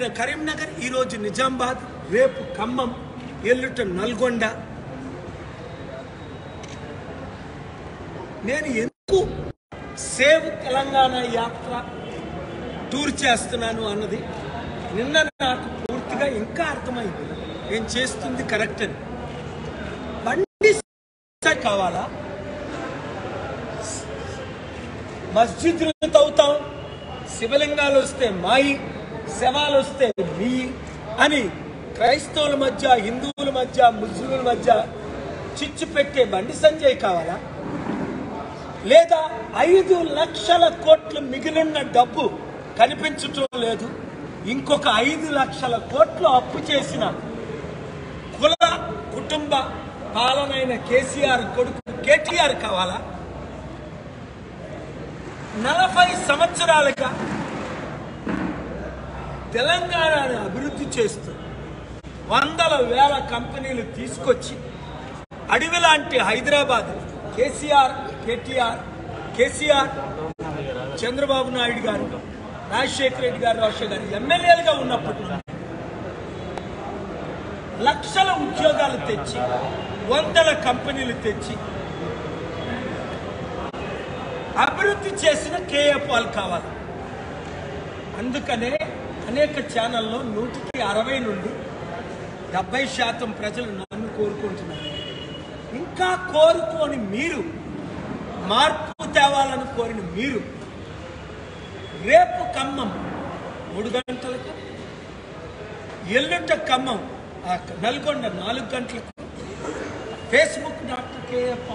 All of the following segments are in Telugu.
నిన్న కరీంనగర్ ఈరోజు నిజామాబాద్ రేపు ఖమ్మం ఎల్లుట నల్గొండ. నేను ఎందుకు సేవ్ తెలంగాణ యాత్ర టూర్ చేస్తున్నాను అన్నది నిన్న నాకు పూర్తిగా ఇంకా అర్థమైంది. నేను చేస్తుంది కరెక్ట్ అని. బండి కావాలా? మస్జిద్లు తవ్వుతాం శివలింగాలు వస్తే మాయి. శవాలు వస్తే మీ అని క్రైస్తవుల మధ్య హిందువుల మధ్య ముస్లింల మధ్య చిచ్చు పెట్టే బండి సంజయ్ కావాలా? లేదా ఐదు లక్షల కోట్లు మిగిలిన డబ్బు కనిపించటం లేదు ఇంకొక ఐదు లక్షల కోట్లు అప్పు చేసిన కుల కుటుంబ పాలనైన కేసీఆర్ కొడుకు కేటీఆర్ కావాలా? నలభై సంవత్సరాలుగా తెలంగాణను అభివృద్ధి చేస్తూ వందల వేల కంపెనీలు తీసుకొచ్చి అడవి లాంటి హైదరాబాద్ కేసీఆర్ కేటీఆర్ కేసీఆర్ చంద్రబాబు నాయుడు గారు రాజశేఖర రెడ్డి గారు రాజశేఖర్ గారు ఎమ్మెల్యేలుగా ఉన్నప్పటి నుండి లక్షల ఉద్యోగాలు తెచ్చి వందల కంపెనీలు తెచ్చి అభివృద్ధి చేసిన కేఏ పాల్ కావాలి. అందుకనే అనేక ఛానల్లో నూటికి అరవై నుండి డెబ్బై శాతం ప్రజలు నన్ను కోరుకుంటున్నారు. ఇంకా కోరుకోని మీరు మార్పు తేవాలని కోరిన మీరు రేపు ఖమ్మం మూడు గంటలకు ఎల్లుంట ఖమ్మం నల్గొండ నాలుగు గంటలకు ఫేస్బుక్ డాక్టర్ కేఎఫ్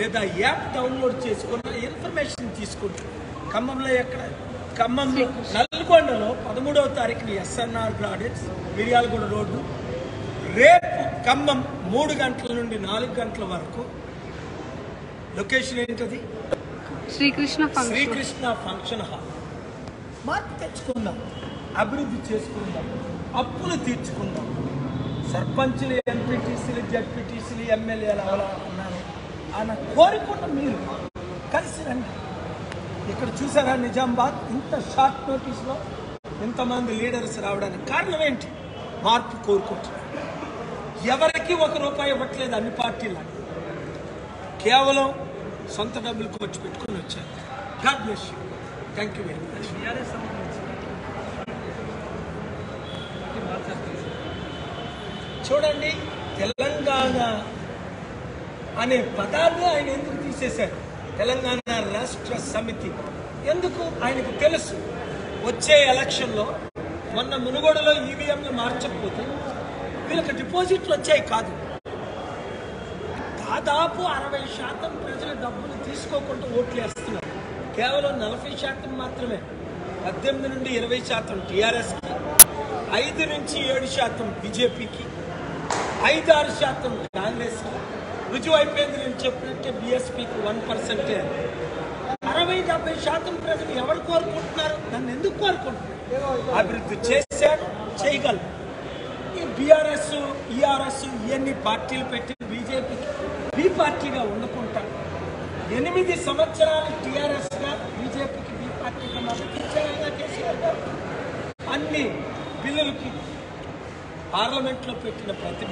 లేదా యాప్ డౌన్లోడ్ చేసుకున్న ఇన్ఫర్మేషన్ తీసుకుంటారు. ఖమ్మంలో ఎక్కడ? ఖమ్మం నల్గొండలో పదమూడవ తారీఖున ఎస్ఎన్ఆర్ గార్డెన్స్ మిర్యాలగూడ రోడ్డు. రేపు ఖమ్మం మూడు గంటల నుండి నాలుగు గంటల వరకు లొకేషన్ ఏంటది? Srikrishna Srikrishna function hall. మార్పు తెచ్చుకుందాం అభివృద్ధి చేసుకుందాం అప్పులు తీర్చుకుందాం. సర్పంచులు ఎంపీటీసీలు జడ్పీటీసీలు ఎమ్మెల్యేలు అవలా అన్నారు ఆయన కోరుకున్న మీరు కలిసి రండి. ఇక్కడ చూసారా నిజామాబాద్? ఇంత షార్ట్ నోటీస్లో ఇంతమంది లీడర్స్ రావడానికి కారణం ఏంటి? మార్పు కోరుకుంటున్నారు. ఎవరికి ఒక రూపాయి ఇవ్వట్లేదు అన్ని పార్టీలు. కేవలం సొంత డబ్బులు ఖర్చు పెట్టుకొని వచ్చారు. God bless you thank you very much చూడండి తెలంగాణ అనే పదాన్ని ఆయన ఎందుకు తీసేశారు? తెలంగాణ రాష్ట్ర సమితి. ఎందుకు? ఆయనకు తెలుసు. వచ్చే ఎలక్షన్లో మొన్న మునుగోడలో ఈవీఎంలు మార్చకపోతే వీళ్ళకి డిపాజిట్లు వచ్చాయి కాదు. దాదాపు అరవై శాతం ప్రజలు డబ్బులు తీసుకోకుండా ఓట్లు వేస్తున్నారు. కేవలం నలభై శాతం మాత్రమే. పద్దెనిమిది నుండి ఇరవై శాతం టీఆర్ఎస్కి ఐదు నుంచి ఏడు శాతం బీజేపీకి ఐదు ఆరు శాతం కాంగ్రెస్కి. రుజువు అయిపోయింది చెప్పినట్టే బీఎస్పీకి వన్ పర్సెంటే అరవై డెబ్బై శాతం ప్రజలు ఎవరు కోరుకుంటున్నారు? నన్ను ఎందుకు కోరుకుంటున్నారు? అభివృద్ధి చేశాడు చేయగలరు ఈ బీఆర్ఎస్ ఈఆర్ఎస్ ఇవన్నీ పార్టీలు పెట్టి బీజేపీకి బీ పార్టీగా వండుకుంటారు. ఎనిమిది సంవత్సరాలు టీఆర్ఎస్గా బీజేపీకి బీ పార్టీగా మద్దతు ఇచ్చారు కేసీఆర్ గారు అన్ని పార్లమెంట్లో పెట్టిన ప్రతి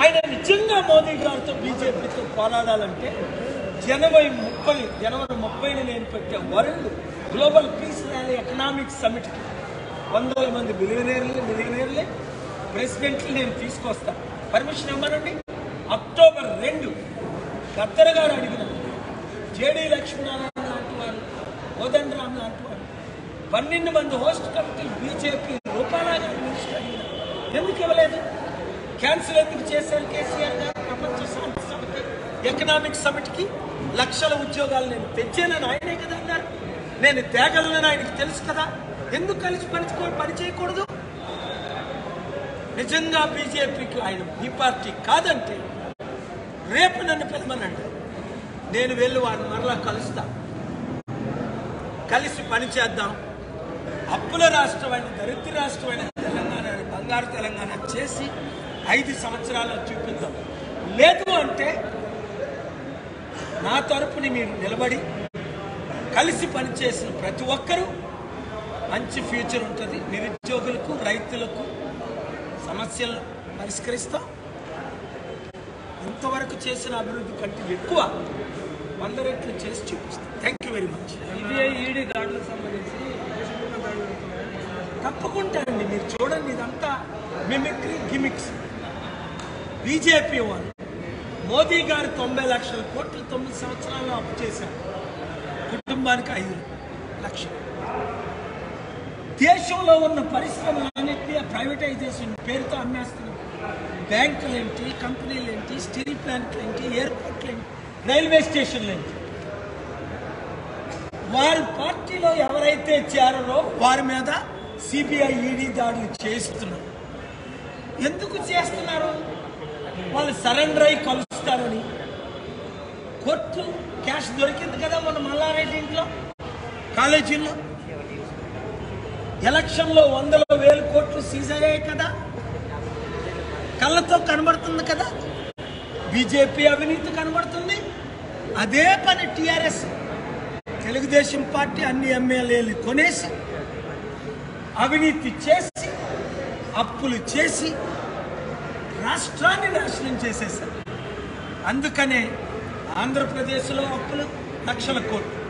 ఆయన నిజంగా మోదీ గారితో బీజేపీతో పోరాడాలంటే జనవరి ముప్పై జనవరి ముప్పైని నేను పెట్టే world global peace rally economic సమిట్కి వందల మంది బిలియనీర్లు మిలియనీర్లే ప్రెసిడెంట్లు నేను తీసుకొస్తాను పర్మిషన్ ఇవ్వనండి. అక్టోబర్ రెండు గద్దర గారు అడిగిన జేడీ లక్ష్మీనారాయణ లాంటి వారు కోదండరామ్ లాంటి వారు పన్నెండు మంది హోస్ట్ కమిటీ బీజేపీ రూపాయల గారు మినిస్టర్ అడిగిన ఎందుకు ఇవ్వలేదు? క్యాన్సిల్ ఎందుకు చేశారు కేసీఆర్ గారు? ప్రపంచ శాంతి సమితి ఎకనామిక్ సమిట్కి లక్షల ఉద్యోగాలు నేను తెచ్చానని ఆయనే కదా అన్నారు. నేను తేగలనని ఆయనకి తెలుసు కదా. ఎందుకు కలిసి పనిచుకో పని చేయకూడదు నిజంగా బీజేపీకి ఆయన మీ పార్టీ కాదంటే రేపు నన్ను పిలవనండి నేను వెళ్ళి వారిని మరలా కలుస్తా. కలిసి పని చేద్దాం అప్పుల రాష్ట్రమైన దరిద్ర రాష్ట్రమైన బంగారు తెలంగాణ చేసి ఐదు సంవత్సరాలు చూపిద్దాం. లేదు అంటే నా తరపుని మీరు నిలబడి కలిసి పనిచేసిన ప్రతి ఒక్కరూ మంచి ఫ్యూచర్ ఉంటుంది. నిరుద్యోగులకు రైతులకు సమస్యలు పరిష్కరిస్తాం. ఇంతవరకు చేసిన అభివృద్ధి కంటే ఎక్కువ వంద రెట్లు చేసి చూపిస్తాం. Thank you very much ED దాడులకు సంబంధించి తప్పకుండా అండి మీరు చూడండి ఇదంతా మిమిక్రీ గిమిక్స్. బీజేపీ వాళ్ళు మోదీ గారు తొంభై లక్షల కోట్లు తొమ్మిది సంవత్సరాల్లో అప్పు చేశారు. కుటుంబానికి ఐదు లక్షలు. దేశంలో ఉన్న పరిశ్రమలన్నింటినీ ప్రైవేటైజేషన్ పేరుతో అమ్మేస్తున్నారు. బ్యాంకులు ఏంటి కంపెనీలు ఏంటి స్టీల్ ప్లాంట్లు ఏంటి ఎయిర్పోర్ట్లు ఏంటి రైల్వే స్టేషన్లు ఏంటి? వారి పార్టీలో ఎవరైతే చేరరో వారి మీద సిబిఐ ఈడీ దాడులు చేస్తున్నారు. ఎందుకు చేస్తున్నారు? వాళ్ళు సరెండర్ అయి కలుస్తారని. కోర్టు క్యాష్ దొరికింది కదా మన మల్లారెడ్డి ఇంట్లో కాలేజీల్లో. ఎలక్షన్లో వందల వేల కోట్లు సీజ్ అయ్యాయి కదా. కళ్ళతో కనబడుతుంది కదా. బీజేపీ అవినీతి కనబడుతుంది. అదే పని టీఆర్ఎస్. తెలుగుదేశం పార్టీ అన్ని ఎమ్మెల్యేలు కొనేసి అవినీతి చేసి అప్పులు చేసి రాష్ట్రాన్ని నాశనం చేసేశారు. అందుకనే ఆంధ్రప్రదేశ్లో అప్పులు లక్షల కోట్లు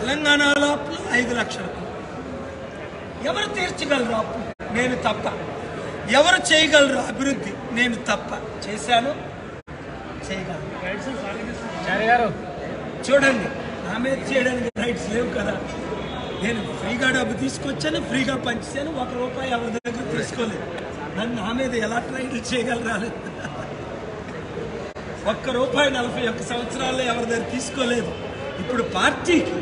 తెలంగాణలో అప్పులు ఐదు లక్షల కోట్లు. ఎవరు తీర్చగలరు అప్పు? నేను తప్ప. ఎవరు చేయగలరు అభివృద్ధి? నేను తప్ప. చేశాను చేయగలను. సాగించేస్తున్నారు. చూడండి నా మీద చేయడానికి రైట్స్ లేవు కదా. నేను ఫ్రీగా డబ్బు తీసుకొచ్చాను ఫ్రీగా పంచాను ఒక రూపాయి ఎవరి దగ్గర తీసుకోలేదు. నన్ను నా మీద ఎలా ట్రైల్ చేయగలరాలు ఒక్క రూపాయి నలభై ఒక్క సంవత్సరాల్లో ఎవరి దగ్గర తీసుకోలేదు. ఇప్పుడు పార్టీకి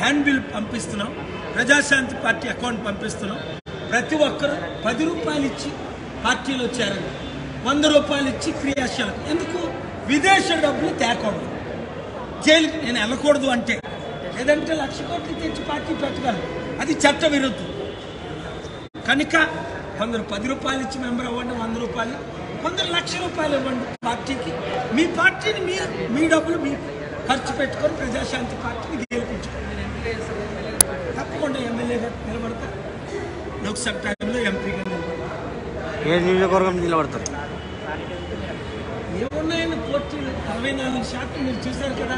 హ్యాండ్ బిల్ పంపిస్తున్నాం ప్రజాశాంతి పార్టీ అకౌంట్ పంపిస్తున్నాం. ప్రతి ఒక్కరు పది రూపాయలు ఇచ్చి పార్టీలో చేరండి. వంద రూపాయలు ఇచ్చి క్రియాశీలక. ఎందుకు? విదేశ డబ్బులు తేకూడదు. జైలుకి నేను వెళ్ళకూడదు అంటే లేదంటే లక్ష కోట్లు తెచ్చి పార్టీ పెట్టగలను అది చట్ట విరుద్ధం కనుక కొందరు పది రూపాయలు ఇచ్చి మెంబర్ అవ్వండి వంద రూపాయలు కొందరు లక్ష రూపాయలు ఇవ్వండి పార్టీకి. మీ పార్టీని మీ మీ డబ్బులు మీ ఖర్చు పెట్టుకొని ప్రజాశాంతి పార్టీని గెలిపించుకోండి. తప్పకుండా ఎమ్మెల్యేగా నిలబడతా లోక్సభ టైంలో ఎంపీగా నిలబడతా ఏ నియోజకవర్గం నిలబడతారు? ఏమున్నాయని పోటీలు అరవై నాలుగు శాతం మీరు చూశారు కదా.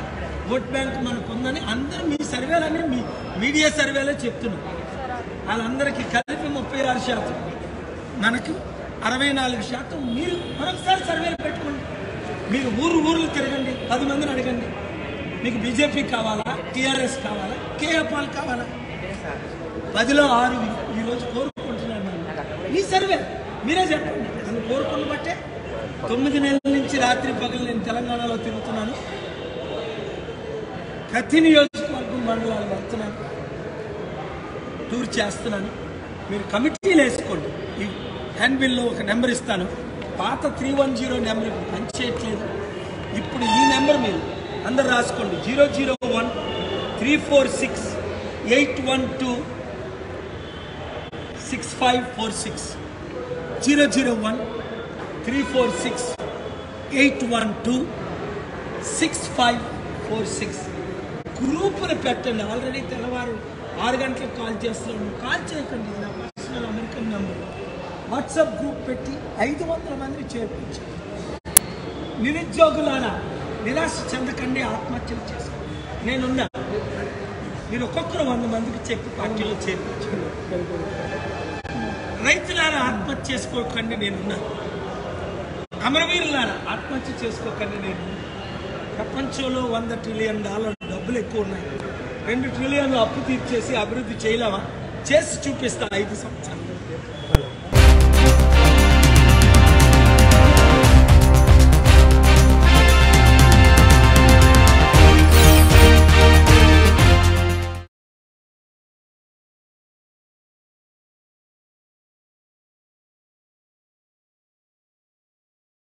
ఓట్ బ్యాంక్ మనకు ఉందని అందరూ మీ సర్వేలన్నీ మీ మీడియా సర్వేలో చెప్తున్నారు. వాళ్ళందరికీ కలిపి ముప్పై ఆరు శాతం. మనకు అరవై నాలుగు శాతం. మీరు మరొకసారి సర్వేలు పెట్టుకోండి. మీరు ఊరు ఊర్లు తిరగండి. పది మందిని అడగండి. మీకు బీజేపీ కావాలా? టీఆర్ఎస్ కావాలా? కేఏపాల్ కావాలా? పదిలో ఆరు ఈరోజు కోరుకుంటున్నాను మీ సర్వే. మీరే చెప్పండి. నన్ను కోరుకున్న బట్టే తొమ్మిది నెలల నుంచి రాత్రి పగలు నేను తెలంగాణలో తిరుగుతున్నాను. ప్రతి నియోజకవర్గం మండలాలు వెళ్తున్నాను టూర్ చేస్తున్నాను మీరు కమిటీలు వేసుకోండి. ఈ హ్యాండ్ బిల్లో ఒక నెంబర్ ఇస్తాను. పాత త్రీ వన్ జీరో నెంబర్ ఇప్పుడు పనిచేయట్లేదు. ఇప్పుడు ఈ నెంబర్ మీరు అందరు రాసుకోండి. Zero zero one three four six eight one two six five four six. Zero zero one three four six eight one two six five four six. గ్రూపుని పెట్టండి. ఆల్రెడీ తెల్లవారు ఆరు గంటలకు కాల్ చేస్తున్నాను కాల్ చేయకండి. నా personal American number. WhatsApp group పెట్టి ఐదు వందల మందిని చేర్పించండి. నిరుద్యోగులారా నిరాశ చెందకండి ఆత్మహత్యలు చేసుకోండి. నేనున్నా. మీరు ఒక్కొక్కరు వంద మందికి చెప్పి పార్టీలో చేర్పించండి. రైతులారా ఆత్మహత్య చేసుకోకండి నేనున్నా. అమరవీరులారా ఆత్మహత్య చేసుకోకండి నేను ప్రపంచంలో వంద ట్రిలియన్ డాలర్లు డబ్బులు ఎక్కువ ఉన్నాయి. రెండు ట్రిలియన్ అప్పు తీర్చేసి అభివృద్ధి చేయలేమా? చేసి చూపిస్తా ఐదు సంవత్సరాలు.